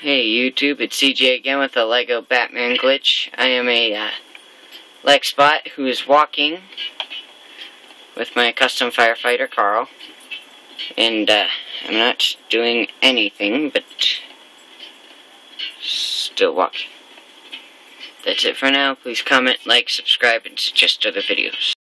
Hey YouTube, it's CJ again with the LEGO Batman glitch. I am a uh, Lexbot who is walking with my custom firefighter Carl. And uh, I'm not doing anything but still walking. That's it for now. Please comment, like, subscribe, and suggest other videos.